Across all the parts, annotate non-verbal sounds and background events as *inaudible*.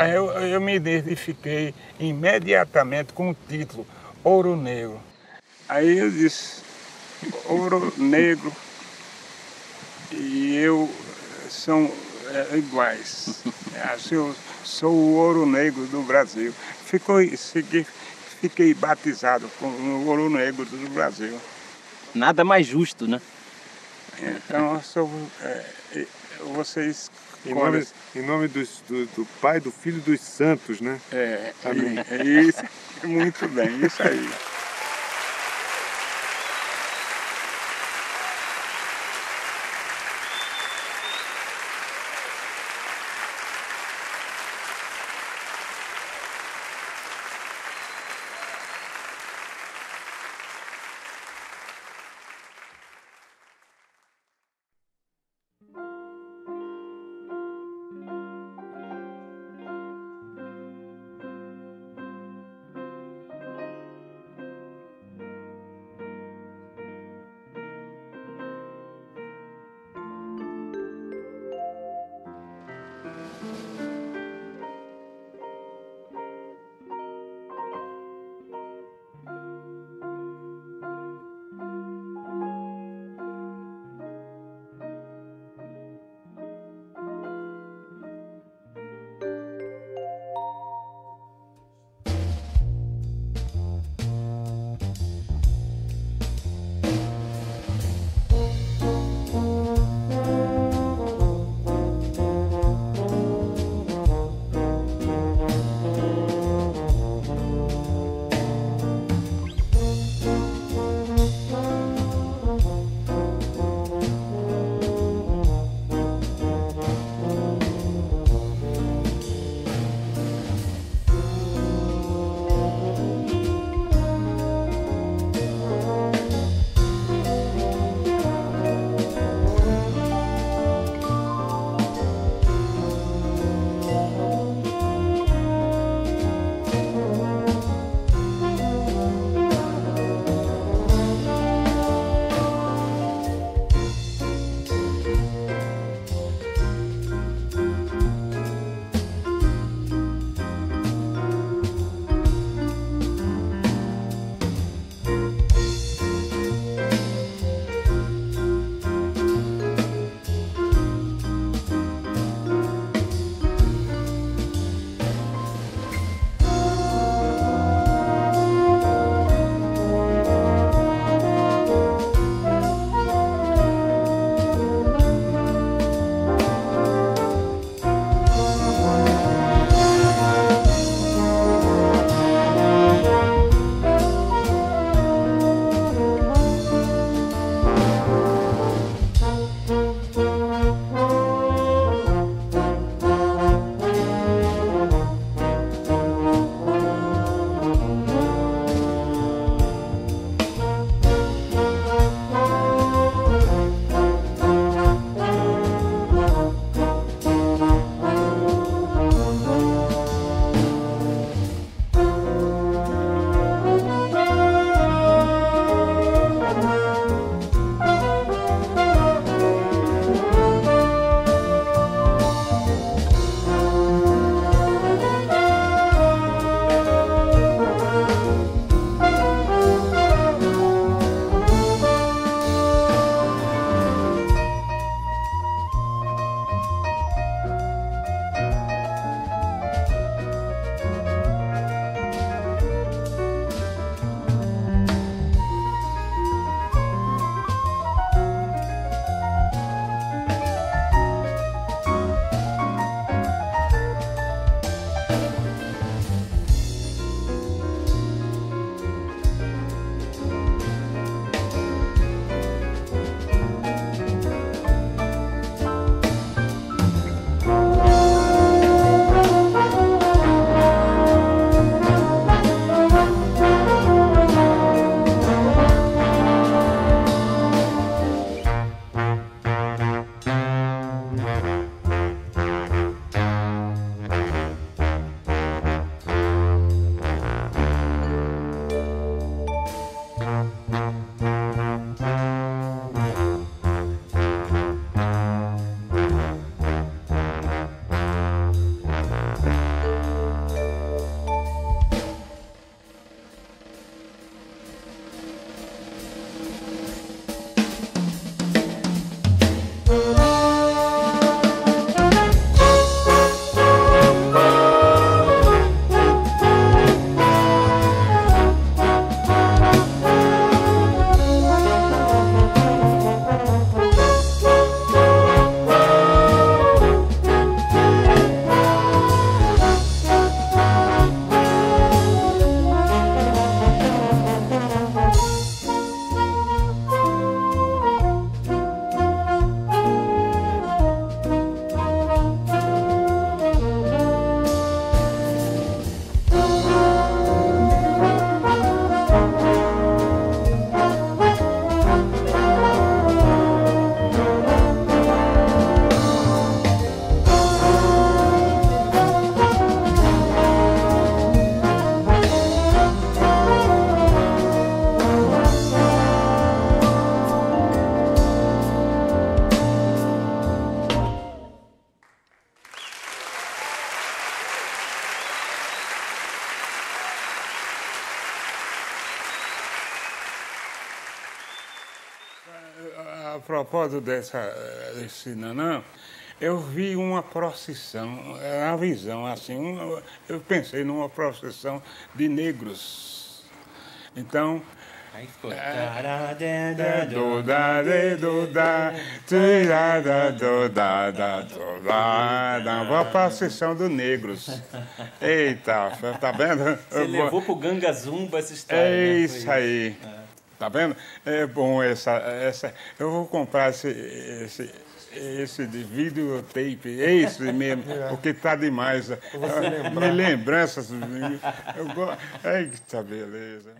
Aí eu, eu me identifiquei imediatamente com o título Ouro Negro. Aí eu disse, Ouro Negro e eu são é, iguais. *laughs* Assim, eu sou o Ouro Negro do Brasil. Ficou, fiquei, fiquei batizado como o Ouro Negro do Brasil. Nada mais justo, né? Então, eu sou, é, vocês em nome dos, do, do, Pai, do Filho e dos Santos, né? É, Amém. É isso, *laughs* muito bem, isso aí. Propósito dessa, desse nanã, eu vi uma procissão, é uma visão assim, um, eu pensei numa procissão de negros. Então, Aí ficou. uma procissão dos negros. Eita, tá vendo? *laughs* Você levou pro Ganga Zumba essa história. É né? Isso aí. Tá vendo? É bom essa. essa eu vou comprar esse, esse, esse de videotape, é isso mesmo, *laughs* porque tá demais. Me lembranças. Eu go... Eita, beleza.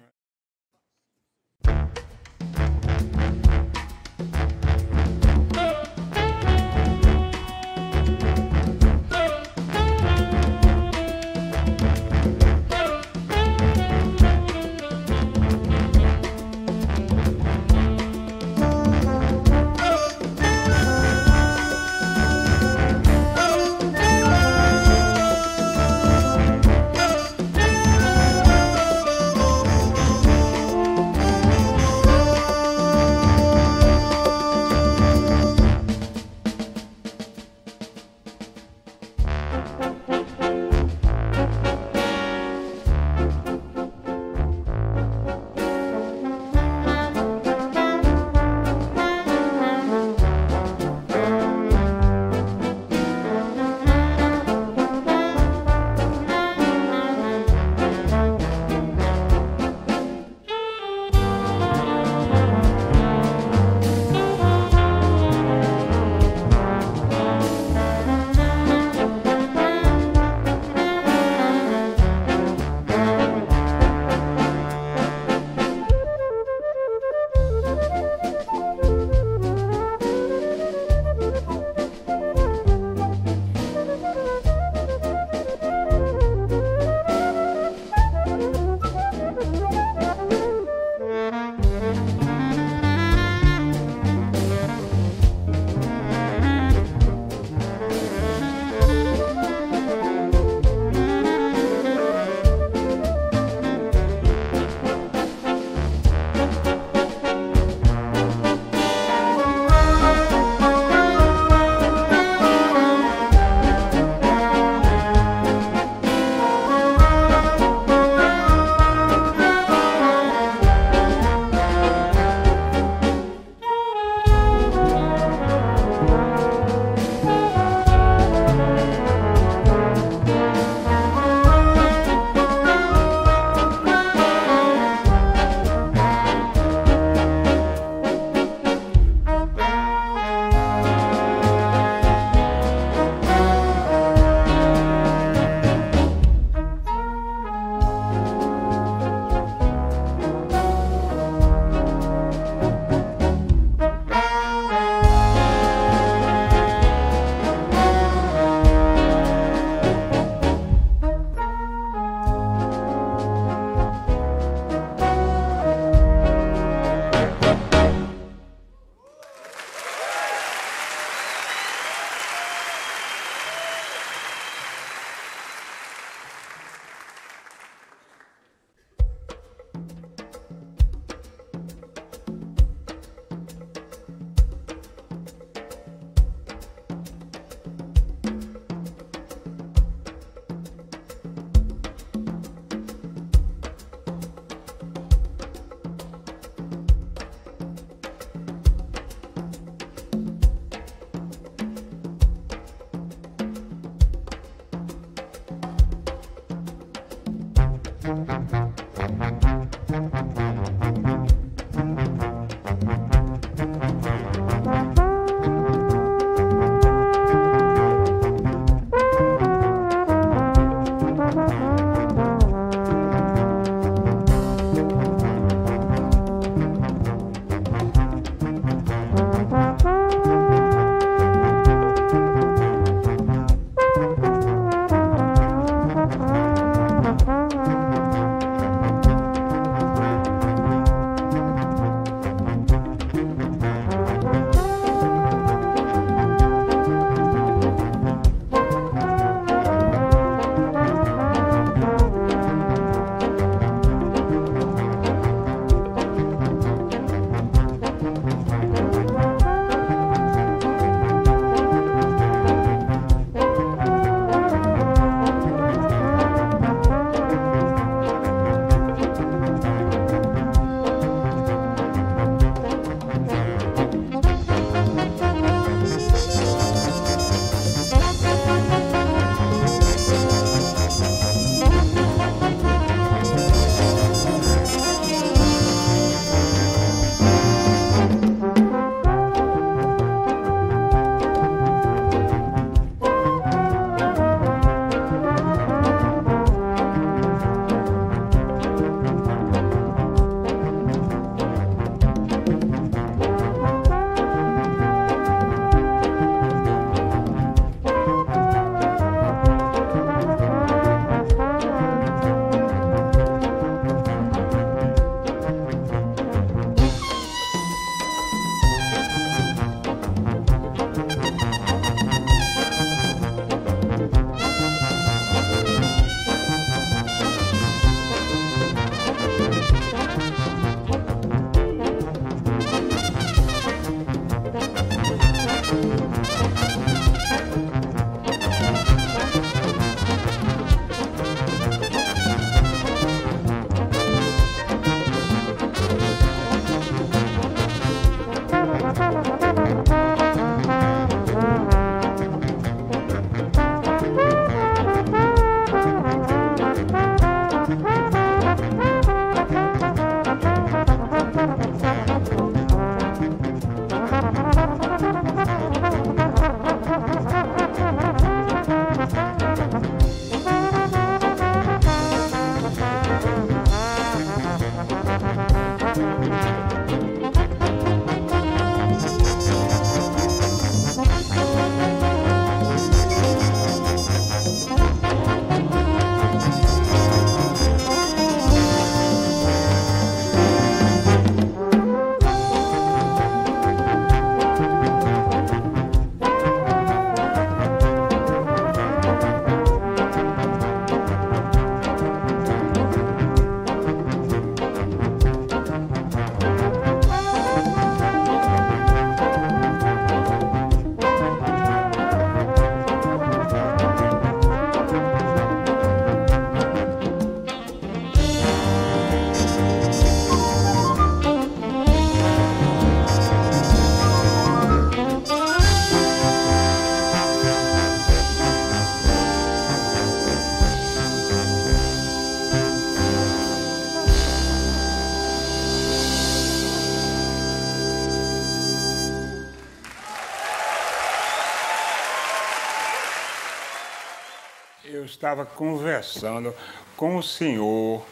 Estava conversando com o senhor,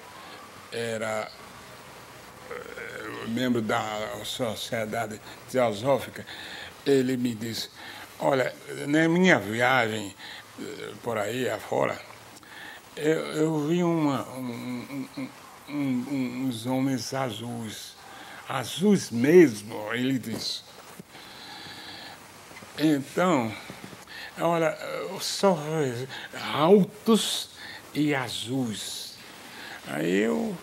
era eh, membro da Sociedade Teosófica, ele me disse, olha, na minha viagem eh, por aí afora, eu, eu vi uma, um, um, um, uns homens azuis, azuis mesmo, ele disse. Então, olha, só altos e azuis. Aí eu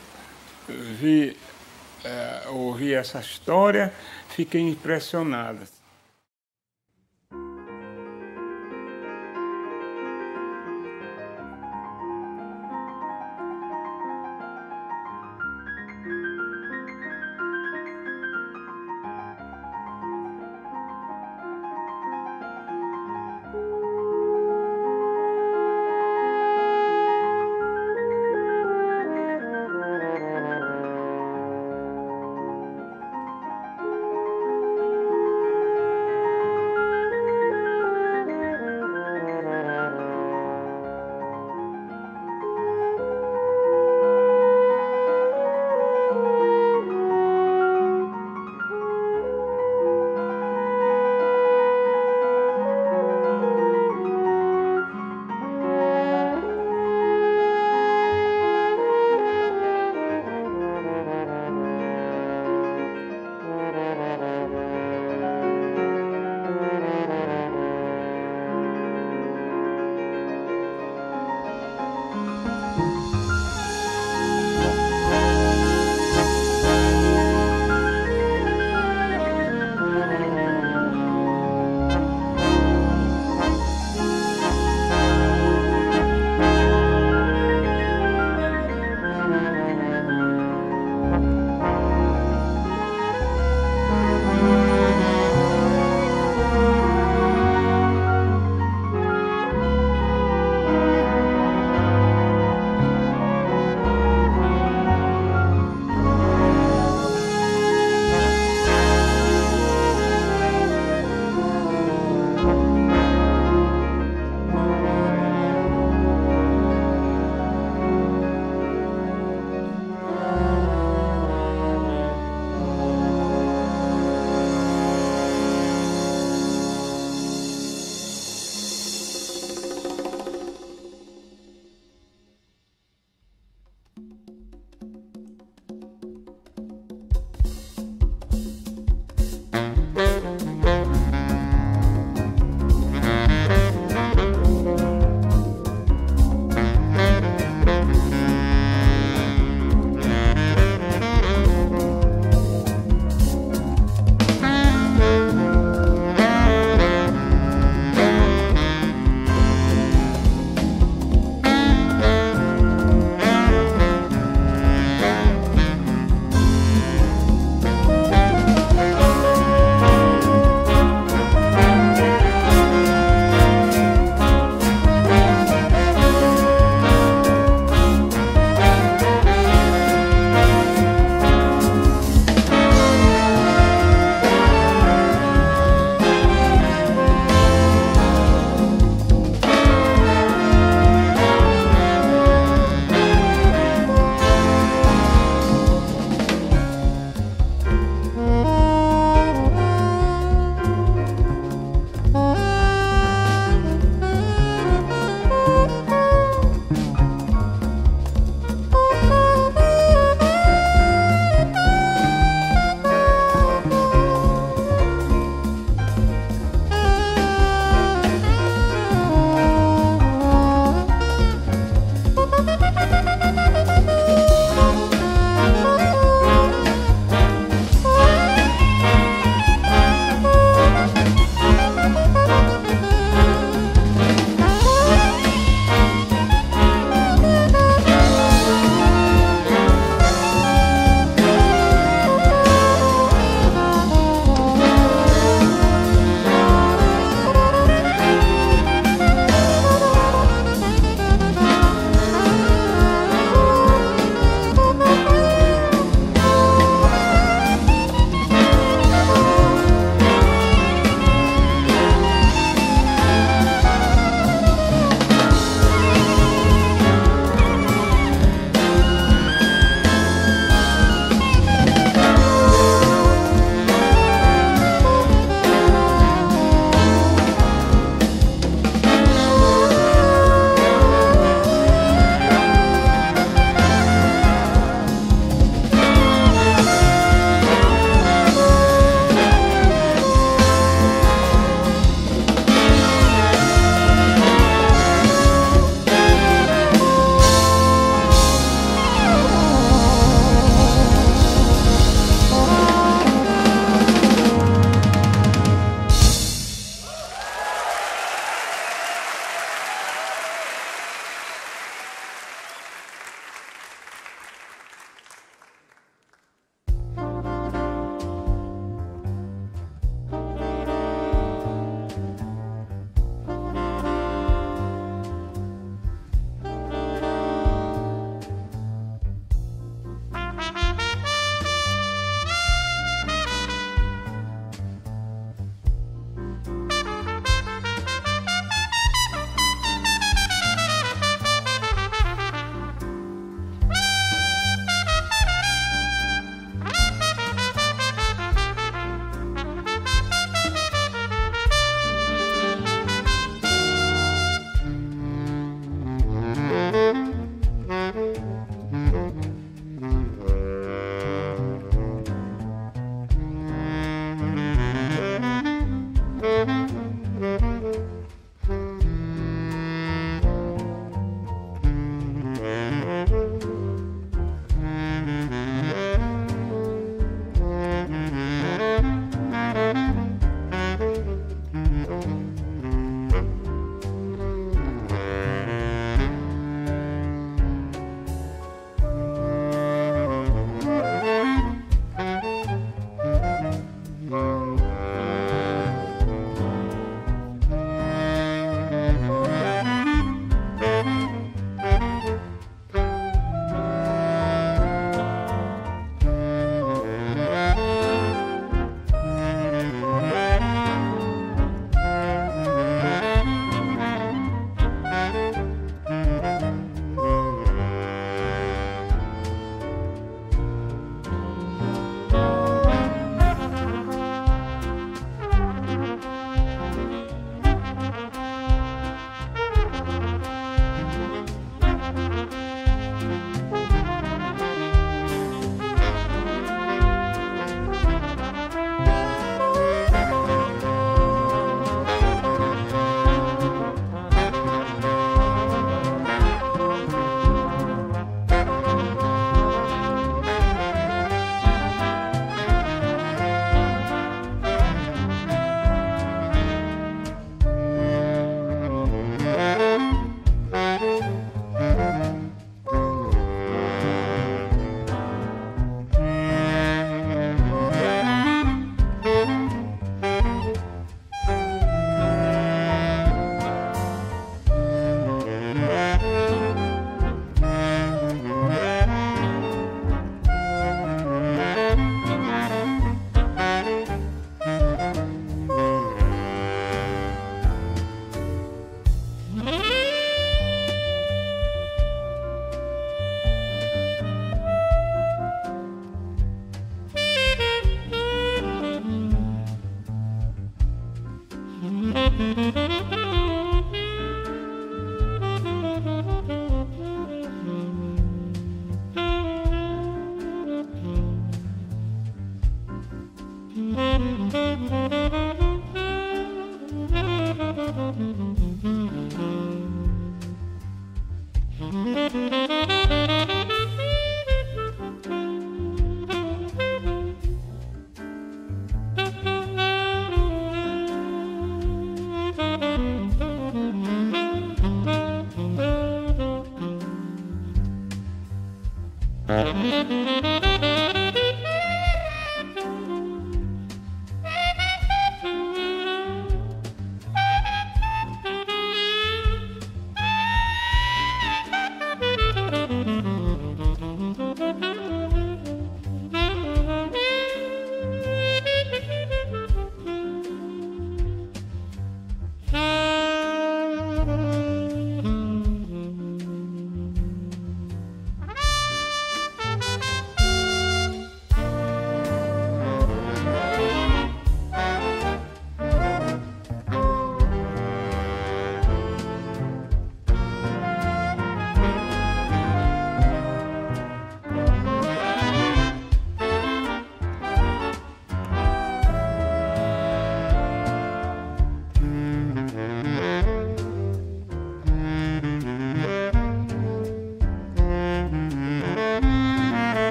vi, é, ouvi essa história, fiquei impressionado.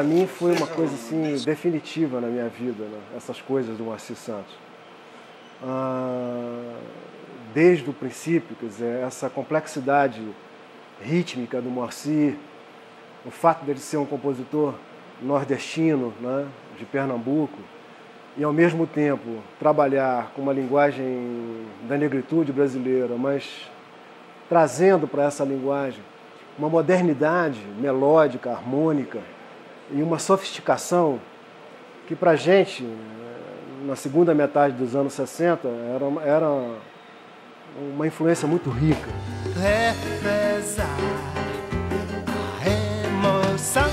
Para mim foi uma coisa assim definitiva na minha vida, né? essas coisas do Moacir Santos. Ah, desde o princípio, quer dizer, essa complexidade rítmica do Moacir, o fato dele ser um compositor nordestino, né, de Pernambuco, e ao mesmo tempo trabalhar com uma linguagem da negritude brasileira, mas trazendo para essa linguagem uma modernidade melódica, harmônica e uma sofisticação que para a gente, na segunda metade dos anos 60, era, era uma influência muito rica. Represar a emoção.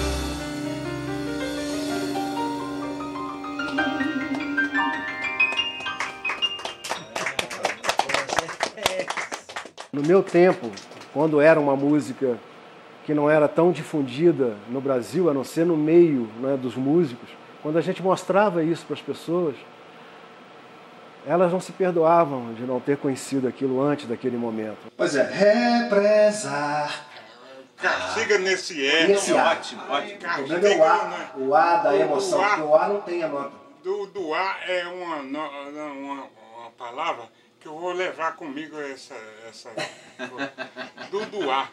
No meu tempo, quando era uma música que não era tão difundida no Brasil, a não ser no meio né, dos músicos, quando a gente mostrava isso para as pessoas, elas não se perdoavam de não ter conhecido aquilo antes daquele momento. Pois é, represar. Siga nesse E. Nesse A. Ótimo, ótimo. O problema é o A, o A da emoção, O A. porque o A não tem a nota. Do, do A é uma, no- uma, uma palavra que eu vou levar comigo essa. essa *laughs* do do A.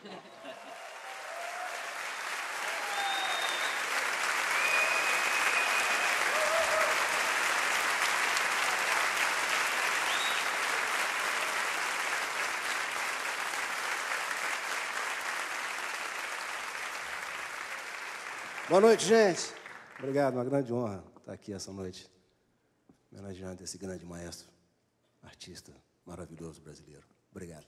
Boa noite, gente. Obrigado, uma grande honra estar aqui essa noite, homenageando esse grande maestro, artista maravilhoso brasileiro. Obrigado.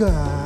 God.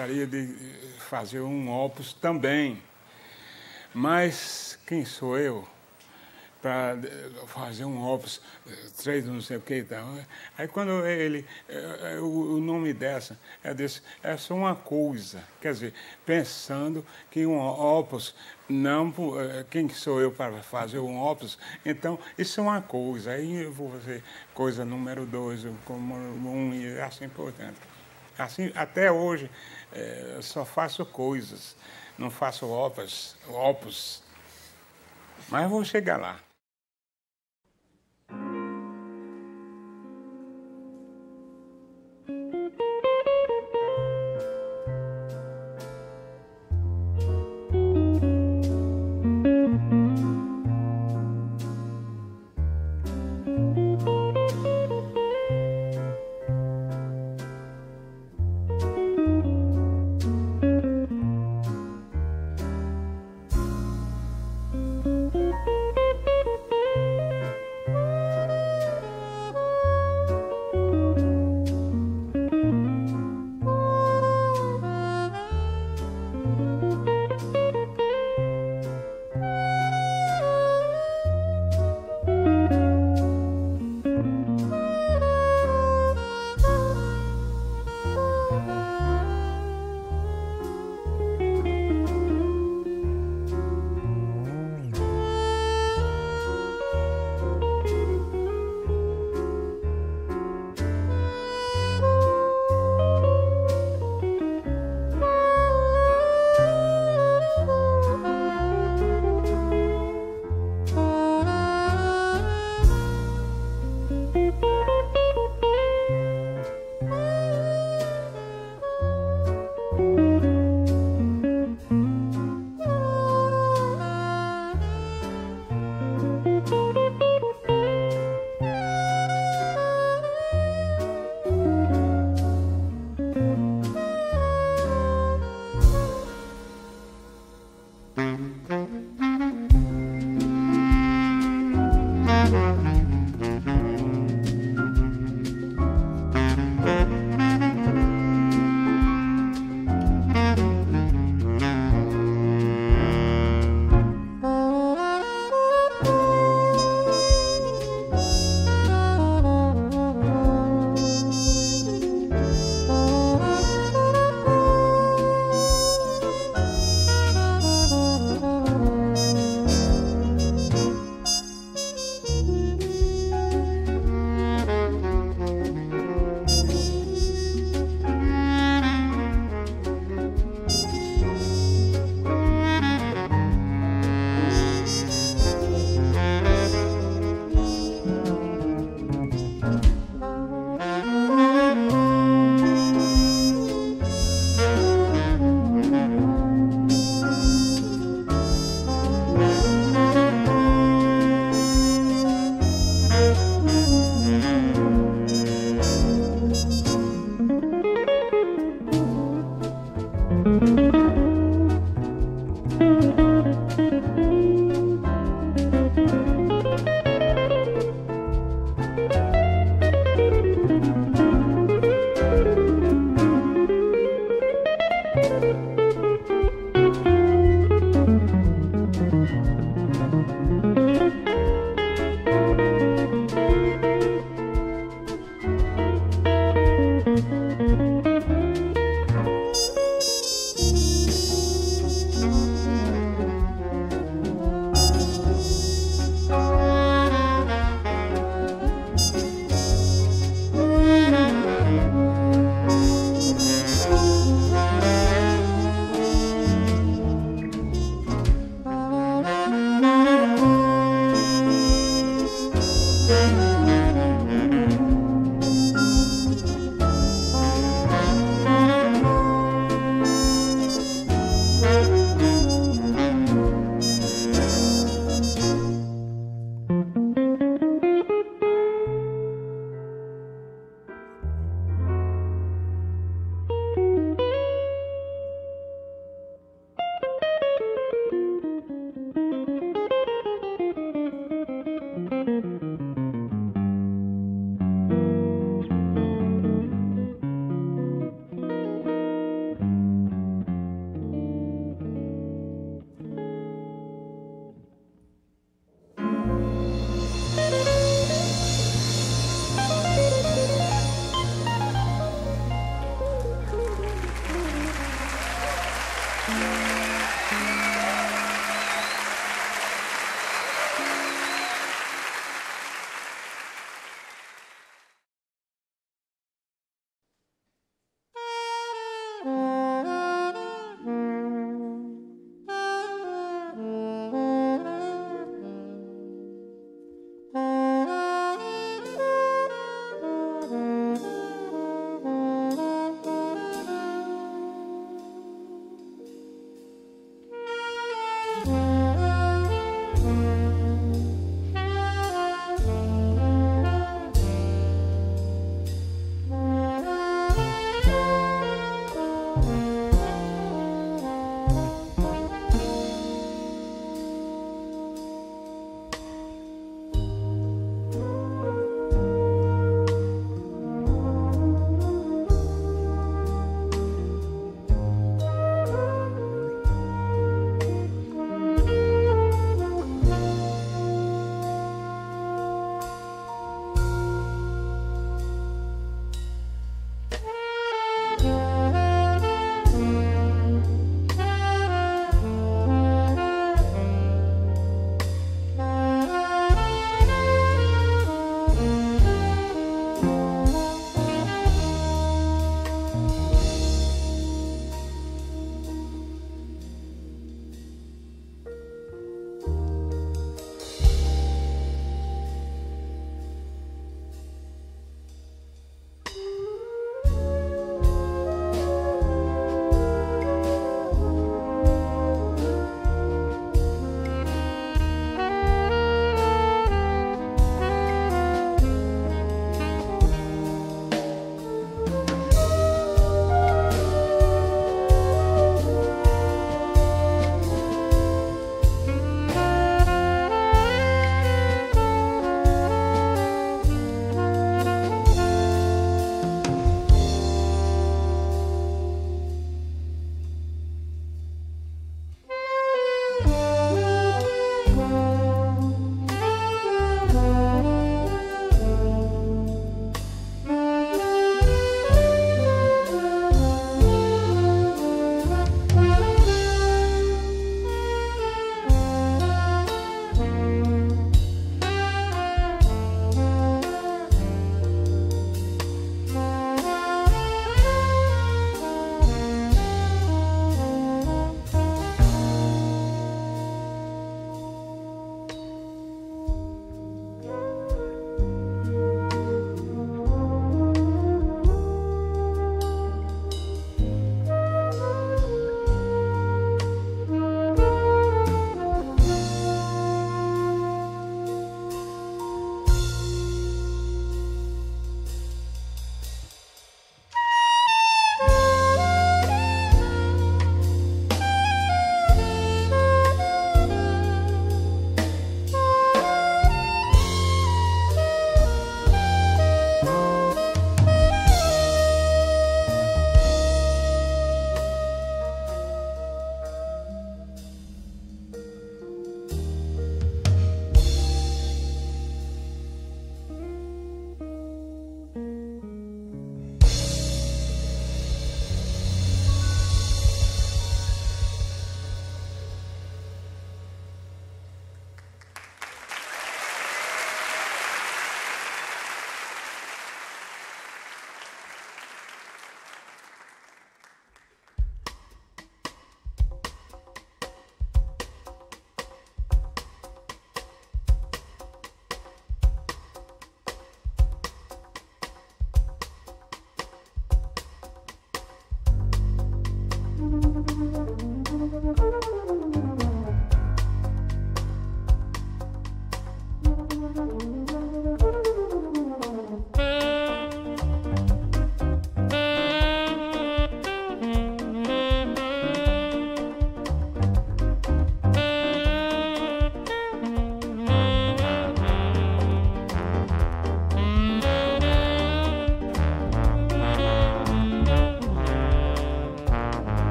Gostaria de eh, fazer um opus também. Mas quem sou eu para fazer um opus, eh, três não sei o que e tal. Aí quando ele, eh, o nome dessa, é desse, é só uma coisa. Quer dizer, pensando que um opus não, quem sou eu para fazer um opus? Então, isso é uma coisa. Aí eu vou fazer coisa número dois, como um e assim por diante. Assim, até hoje, é, só faço coisas, não faço opus, opus. Mas vou chegar lá.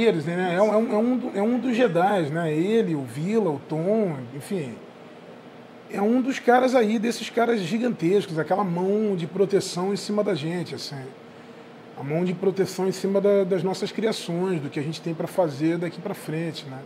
Daqueles, né? É um, é, um, é, um, é dos Jedi, né? Ele, o Vila, o Tom, enfim. É um dos caras aí, desses caras gigantescos, aquela mão de proteção em cima da gente, assim. A mão de proteção em cima da- das nossas criações, do que a gente tem para fazer daqui para frente, né?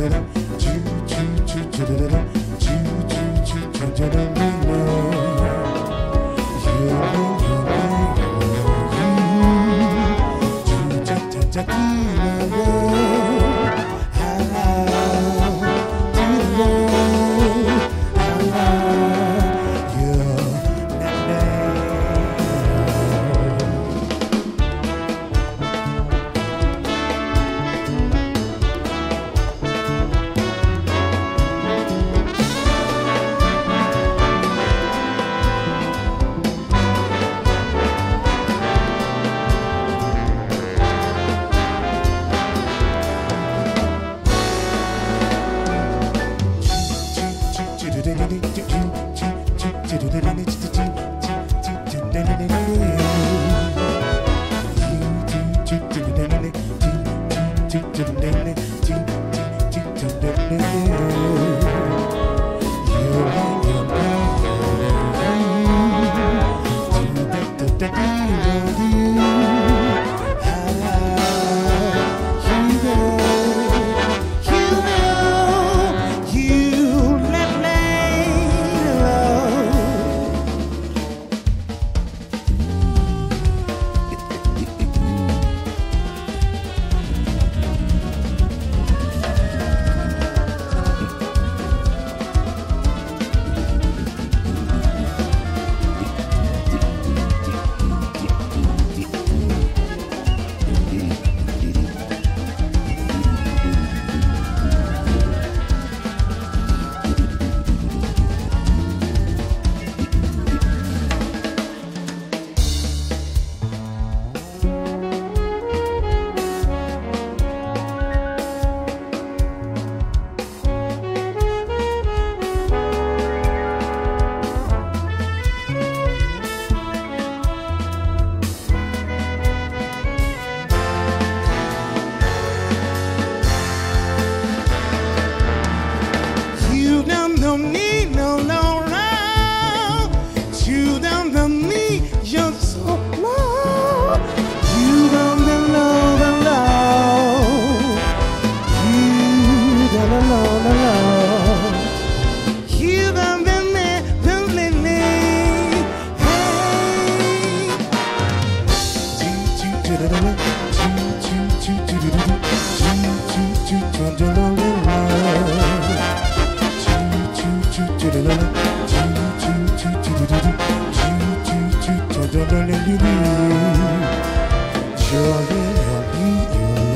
da da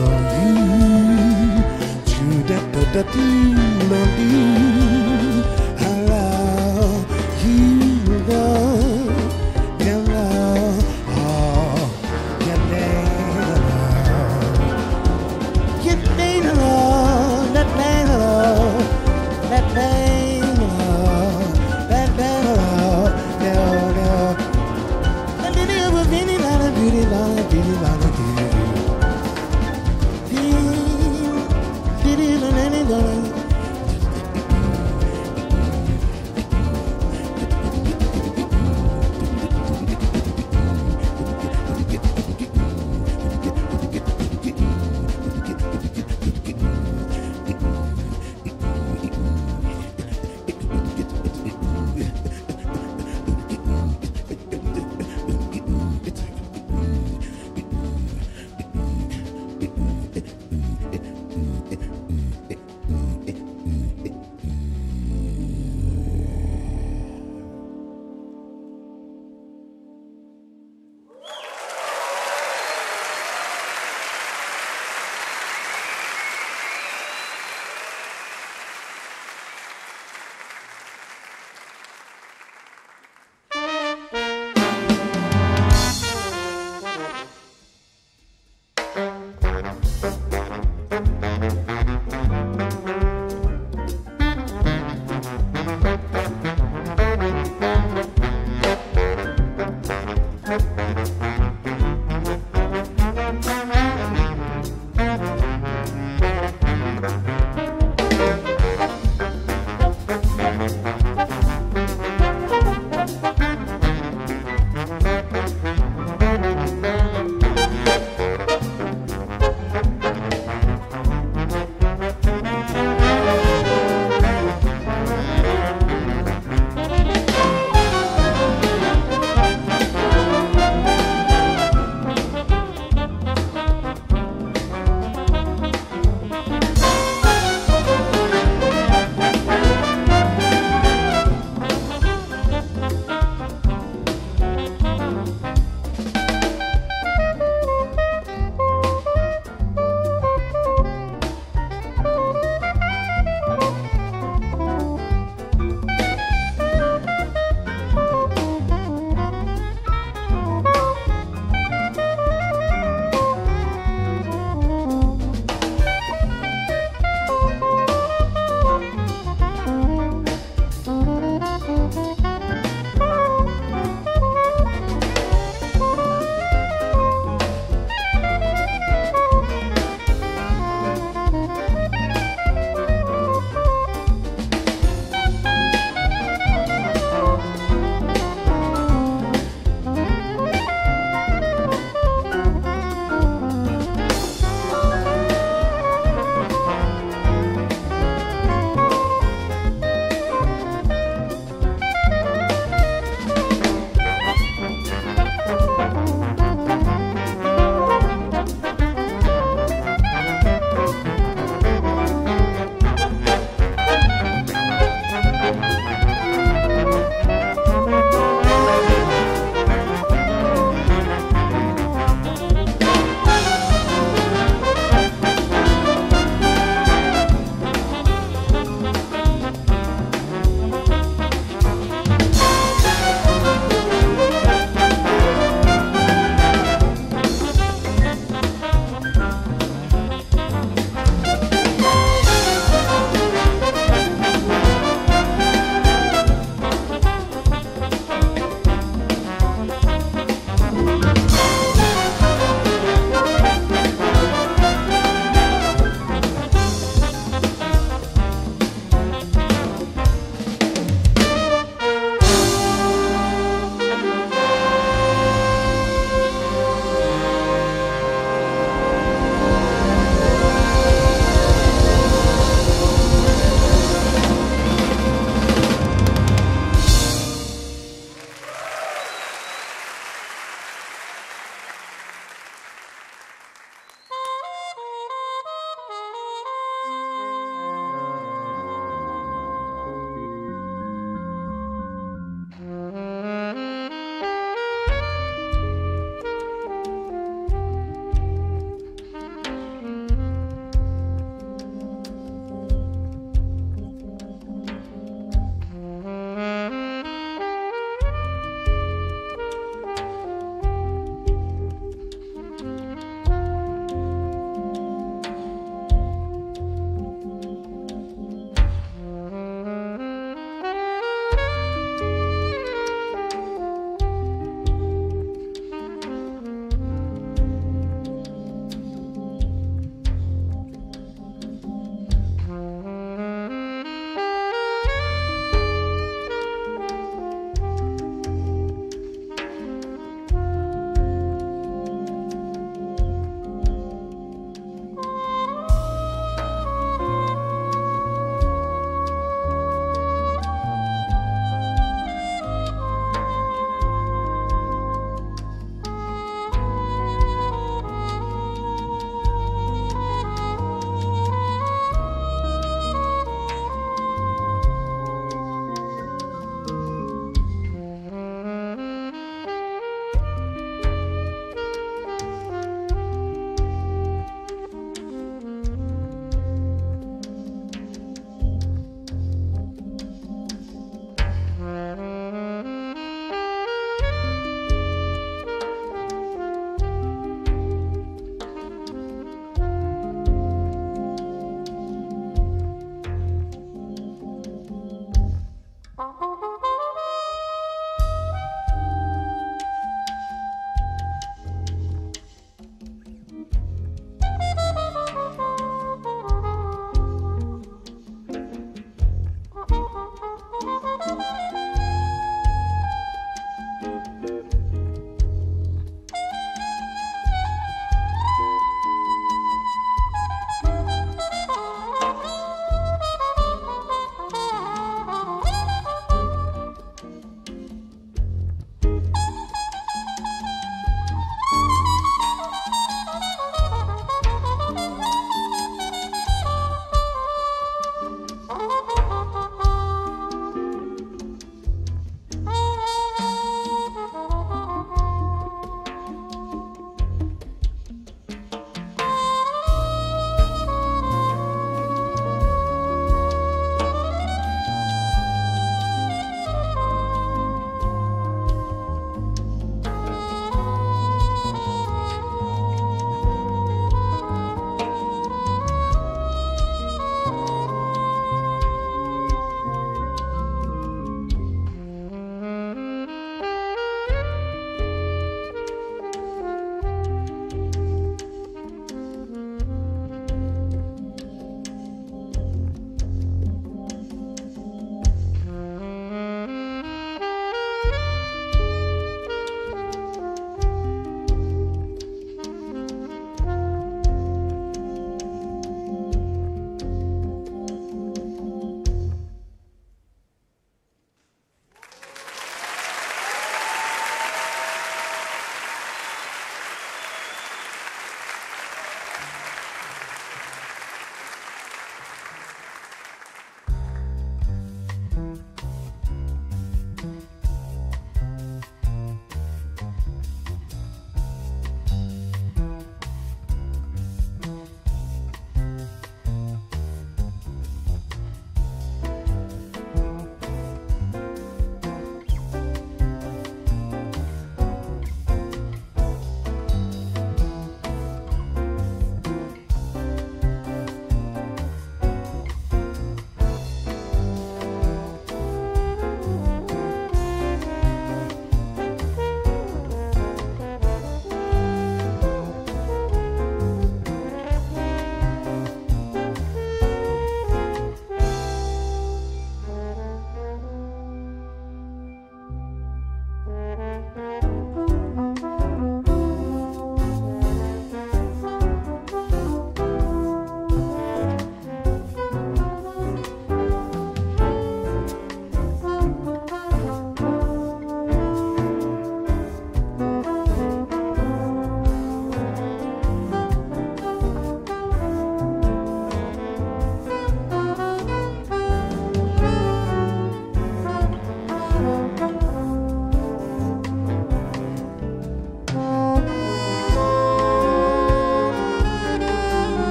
loving you, you, da da da dee, loving you.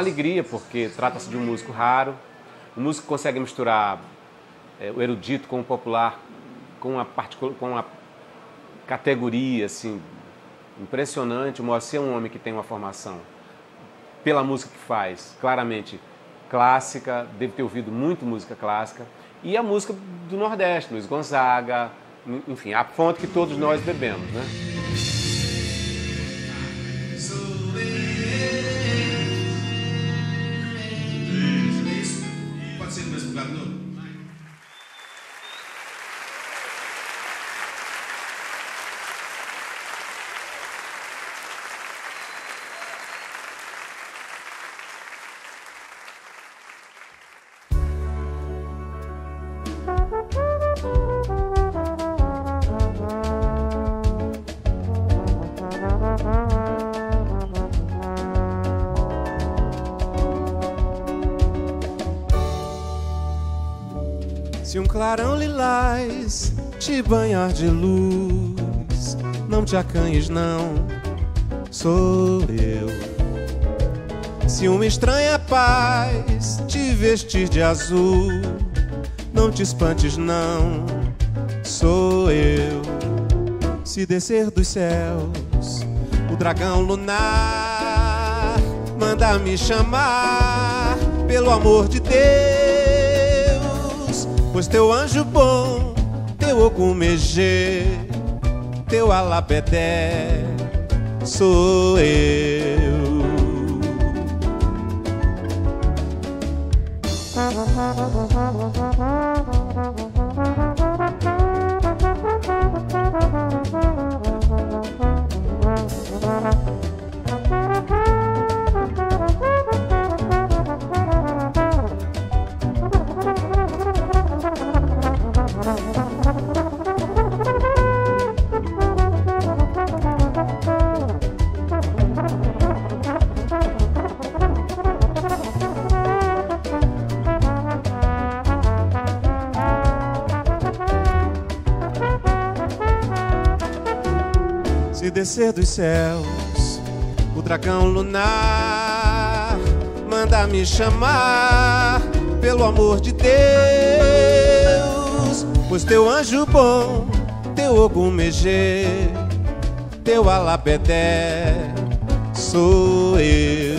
Uma alegria porque trata-se de um músico raro, um músico que consegue misturar é, o erudito com o popular, com uma, com uma categoria assim, impressionante. O Moacir é um homem que tem uma formação pela música que faz, claramente clássica, deve ter ouvido muito música clássica, e a música do Nordeste, Luiz Gonzaga, enfim, a fonte que todos nós bebemos, né? Clarão lilás te banhar de luz, não te acanhes não, sou eu. Se uma estranha paz te vestir de azul, não te espantes, não, sou eu. Se descer dos céus, o dragão lunar manda me chamar, pelo amor de Deus, pois teu anjo bom, teu Ogumegê, teu Alabedé, sou eu. *laughs* descer dos céus, o dragão lunar manda me chamar, pelo amor de Deus, pois teu anjo bom, teu Ogumegê, teu Alabedé, sou eu.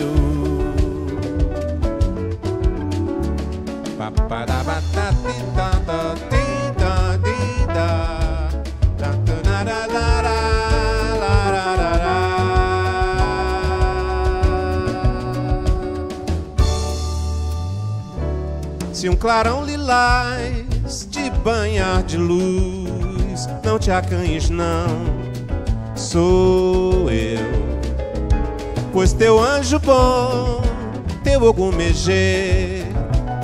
Se um clarão lilás te banhar de luz, não te acanhes, não, sou eu. Pois teu anjo bom, teu Ogumegê,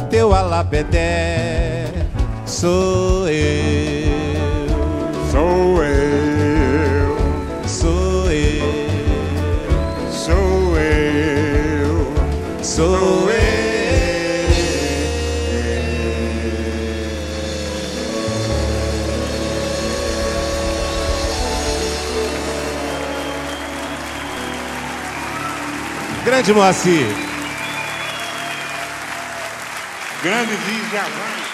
teu Alabedé, sou eu. Sou eu, Sou eu, sou eu, sou eu. Grande Moacir. grande Djavan.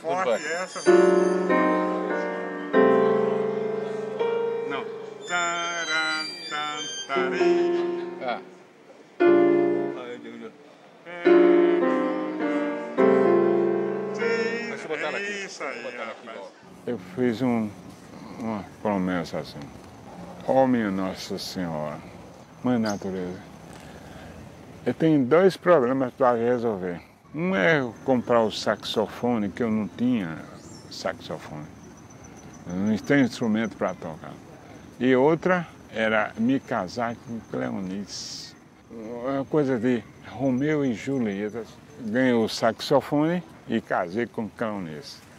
Forte essa. Fiz um, uma promessa assim. Ó minha Nossa Senhora, Mãe Natureza, eu tenho dois problemas para resolver. Um é comprar o saxofone, que eu não tinha saxofone. Eu não tenho instrumento para tocar. E outra era me casar com Cleonice. Uma coisa de Romeu e Julieta. Ganhei o saxofone e casei com Cleonice.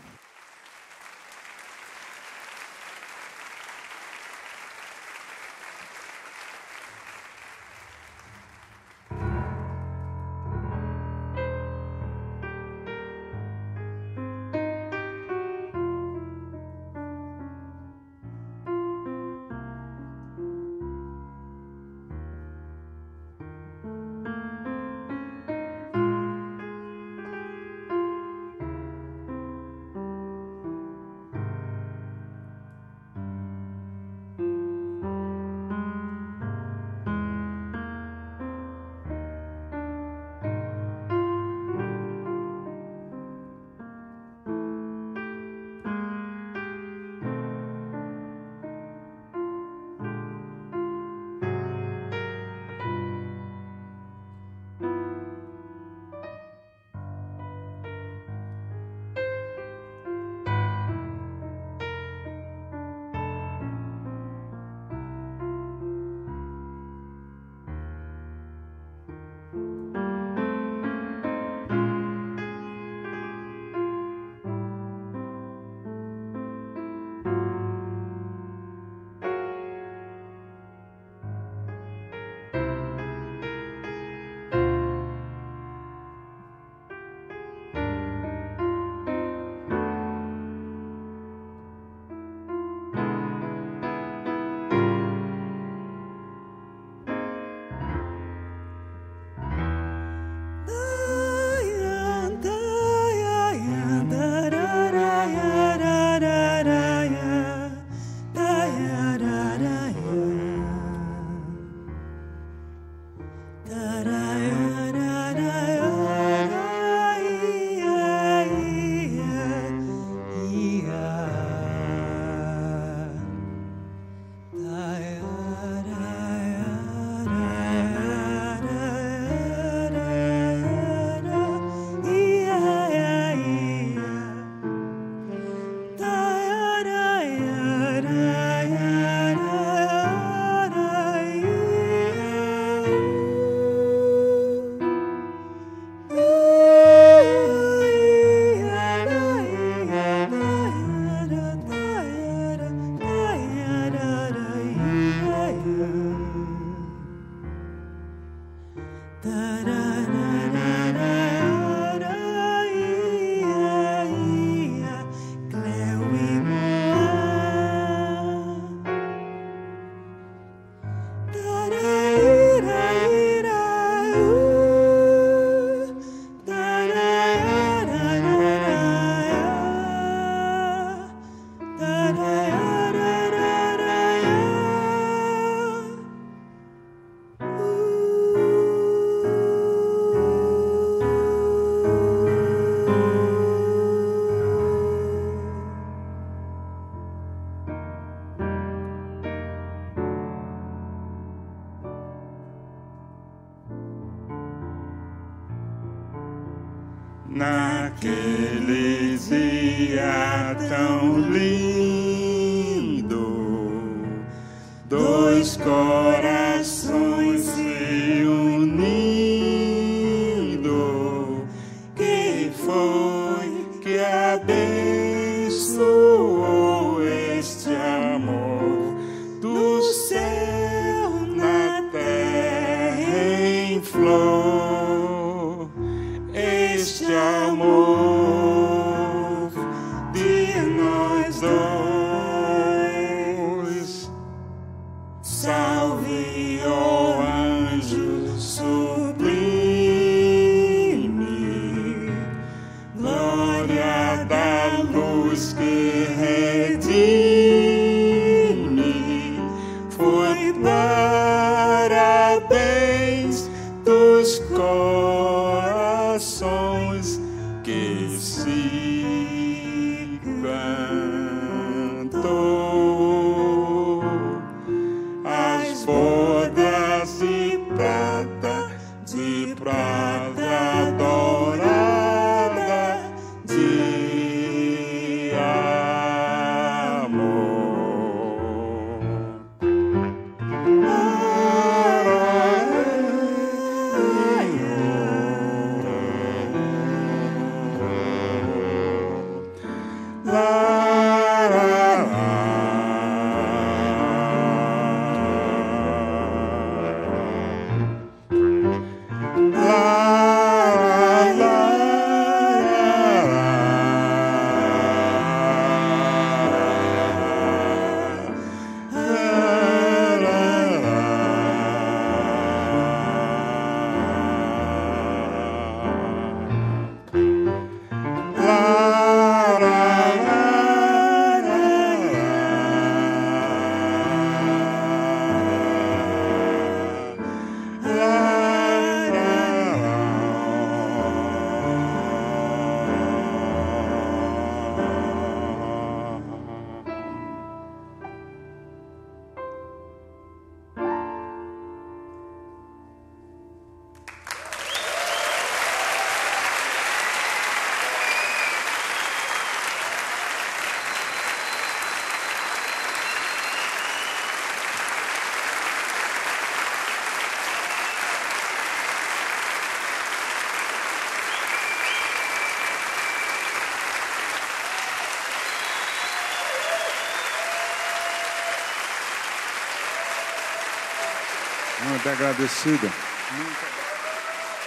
Muito agradecido.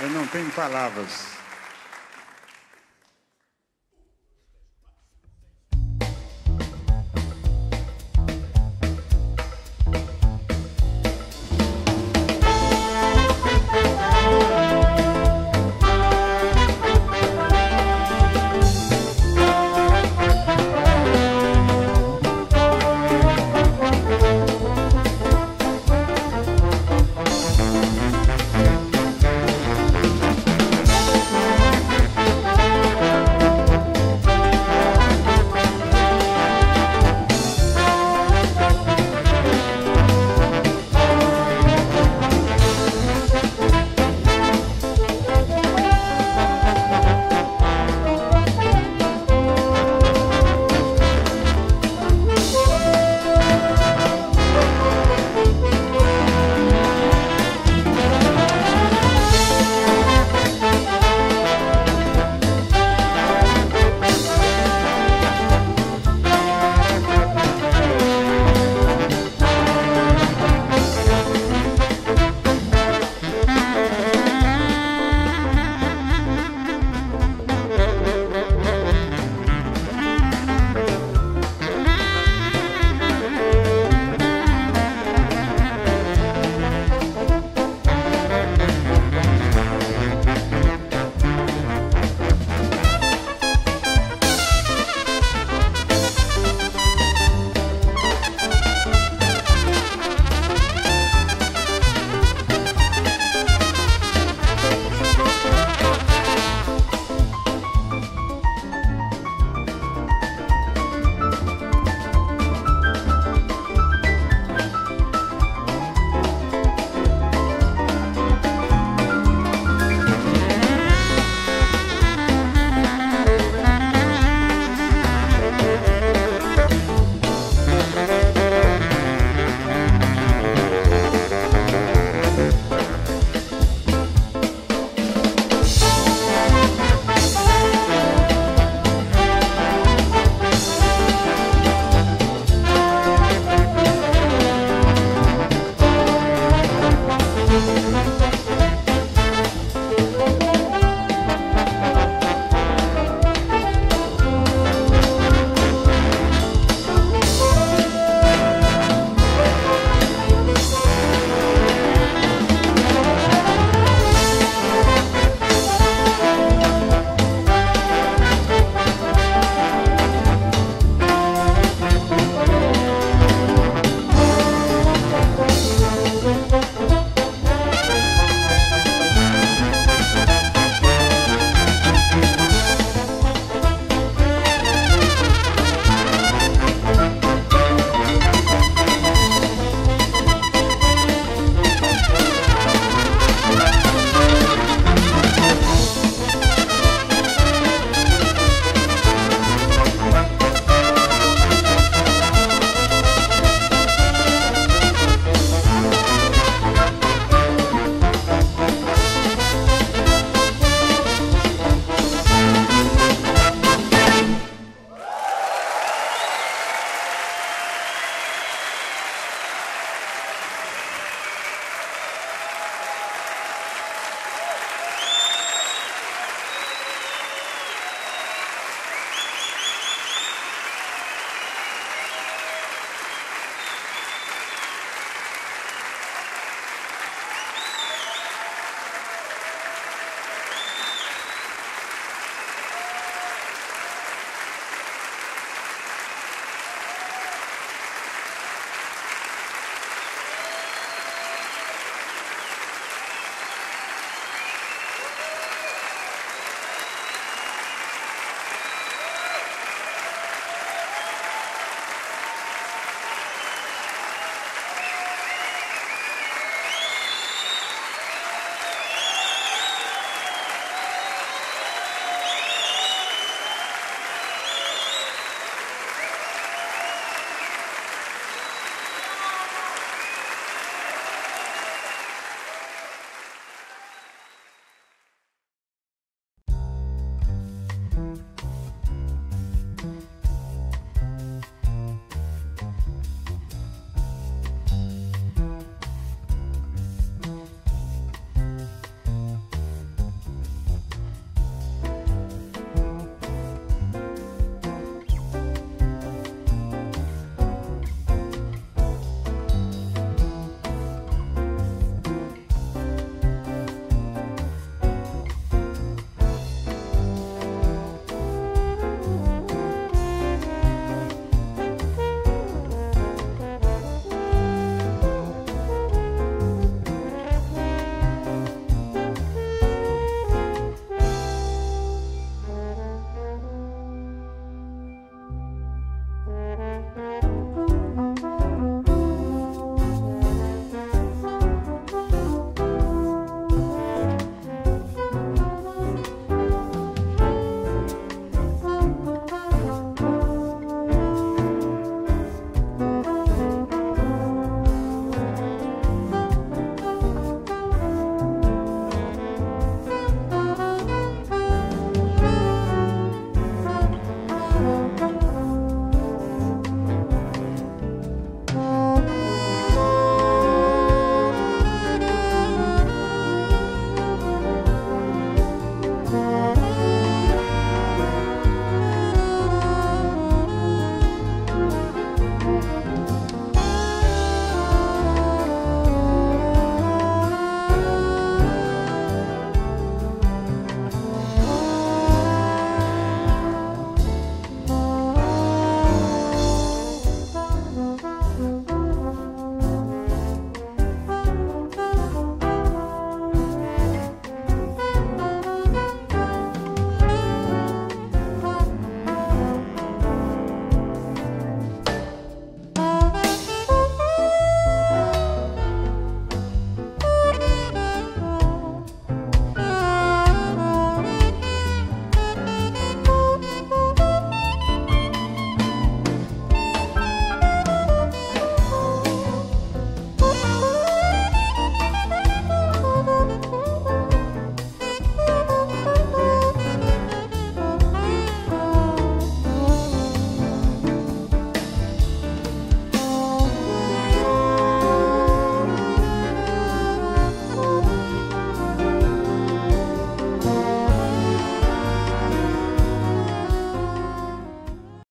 Eu não tenho palavras.